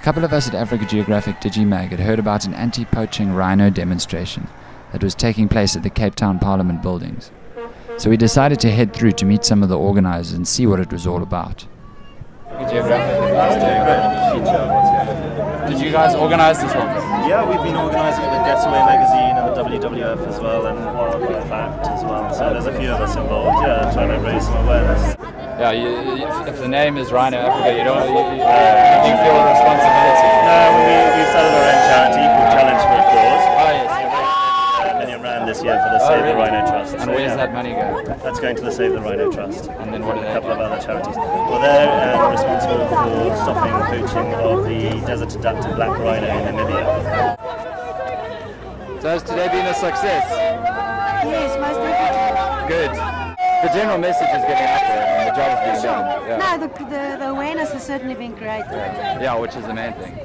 A couple of us at Africa Geographic Digimag had heard about an anti poaching rhino demonstration that was taking place at the Cape Town Parliament buildings. So we decided to head through to meet some of the organizers and see what it was all about. Did you guys organize this one? Yeah, we've been organising it with Getaway Magazine and the WWF as well, and Wildlife Act as well. So there's a few of us involved, yeah, trying to raise some awareness. Yeah, you, if, if the name is Rhino Africa, you don't you, you, you feel a responsibility. No, we, we've started our own charity called Challenge for a Cause. Oh, yes. A million rand this year for the Save the Rhino Trust. And So, where's yeah, that money go? That's going to the Save the Rhino Trust. And then what do a couple do? of other charities. Well, they're uh, responsible for stopping the poaching of the desert adapted black rhino in Namibia. So has today been a success? Yes, most definitely. Good. The general message is getting out there and the job is being done. Yeah. No, the, the, the awareness has certainly been great. yeah, which is the main thing.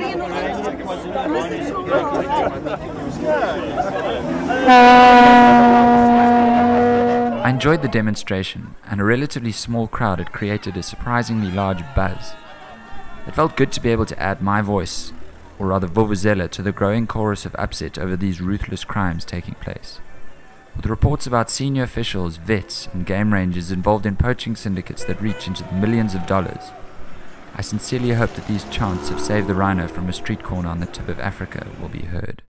I enjoyed the demonstration, and a relatively small crowd had created a surprisingly large buzz. It felt good to be able to add my voice, or rather Vuvuzela, to the growing chorus of upset over these ruthless crimes taking place. With reports about senior officials, vets, and game rangers involved in poaching syndicates that reach into the millions of dollars, I sincerely hope that these chants of Save the Rhino from a street corner on the tip of Africa will be heard.